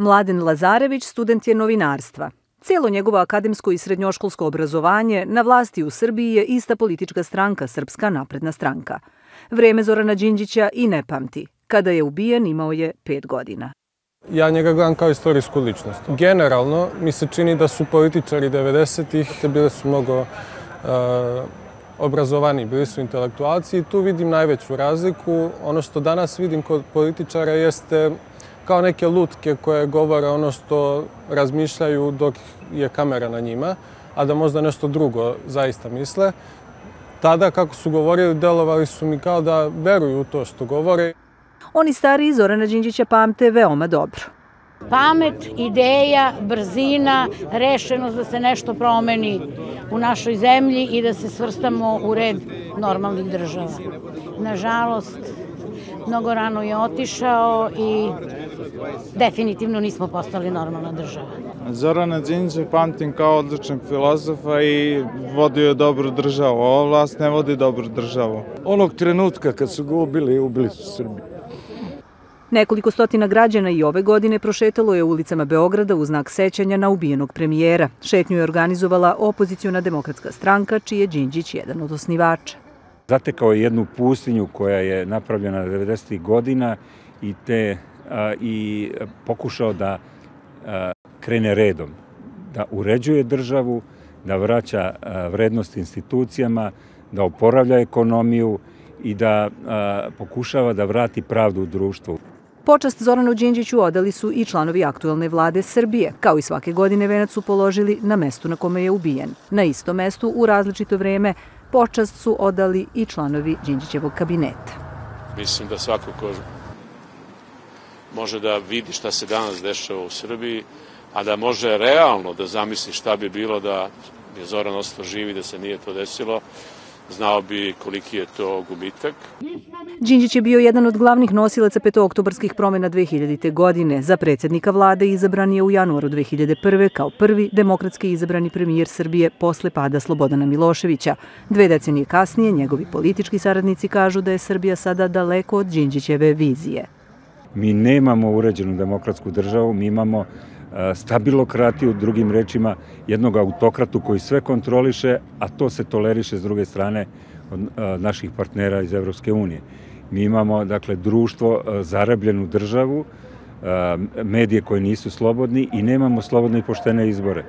Mladen Lazarević student je novinarstva. Cijelo njegovo akademsko i srednjoškolsko obrazovanje na vlasti u Srbiji je ista politička stranka, Srpska napredna stranka. Vreme Zorana Đinđića i ne pamti. Kada je ubijen imao je pet godina. Ja njega gledam kao istorijsku ličnost. Generalno mi se čini da su političari 90-ih bile su mnogo uh, obrazovani, bili su intelektualci i tu vidim najveću razliku. Ono što danas vidim kod političara jeste kao neke lutke koje govore ono što razmišljaju dok je kamera na njima, a da možda nešto drugo zaista misle. Tada, kako su govorili, delovali su mi kao da veruju u to što govore. Oni stari Zorana Đinđića pamte veoma dobro. Pamet, ideja, brzina, rešenost da se nešto promeni u našoj zemlji i da se svrstamo u red normalnih država. Nažalost, mnogo rano je otišao i definitivno nismo postali normalna država. Zorana Đinđe pamtim kao odličnog filozofa i vodio je dobru državu. Ova vlast ne vodi dobru državu. Onog trenutka kad su ga ubili, ubili su Srbiju. Nekoliko stotina građana i ove godine prošetalo je ulicama Beograda u znak sećanja na ubijenog premijera. Šetnju je organizovala opozicijona demokratska stranka, čiji je Đinđić jedan od osnivača. Zatekao je jednu pustinju koja je napravljena 90. godina i, te, i pokušao da krene redom, da uređuje državu, da vraća vrednost institucijama, da oporavlja ekonomiju i da pokušava da vrati pravdu u društvu. Počast Zoranu Đinđiću odali su i članovi aktuelne vlade Srbije. Kao i svake godine venac su položili na mestu na kome je ubijen. Na isto mestu u različito vreme počast su odali i članovi Đinđićevog kabineta. Mislim da svako ko može da vidi šta se danas dešava u Srbiji, a da može realno da zamisli šta bi bilo da je Zoran ostao živi, da se nije to desilo, znao bi koliki je to gubitak. Đinđić je bio jedan od glavnih nosilaca petooktobarskih promena 2000. godine. Za predsednika vlade izabran je u januaru 2001. kao prvi demokratski izabrani premijer Srbije posle pada Slobodana Miloševića. Dve decenije kasnije njegovi politički saradnici kažu da je Srbija sada daleko od Đinđićeve vizije. Mi nemamo uređenu demokratsku državu, mi imamo stabilokratiju, drugim rečima jednog autokratu koji sve kontroliše, a to se toleriše s druge strane od naših partnera iz Evropske unije. Mi imamo, dakle, društvo, zarebljenu državu, medije koji nisu slobodni i nemamo slobodne i poštene izbore.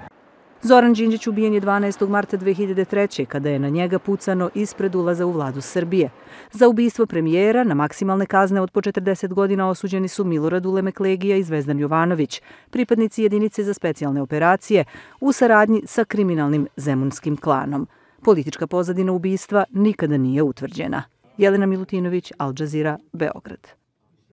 Zoran Đinđić ubijen je 12. marta 2003. kada je na njega pucano ispred ulaza u vladu Srbije. Za ubistvo premijera na maksimalne kazne od po 40 godina osuđeni su Milorad Uleme Klegija i Zvezdan Jovanović, pripadnici jedinice za specijalne operacije, u saradnji sa kriminalnim zemunskim klanom. Politička pozadina ubistva nikada nije utvrđena. Jelena Milutinović, Al Jazeera, Beograd.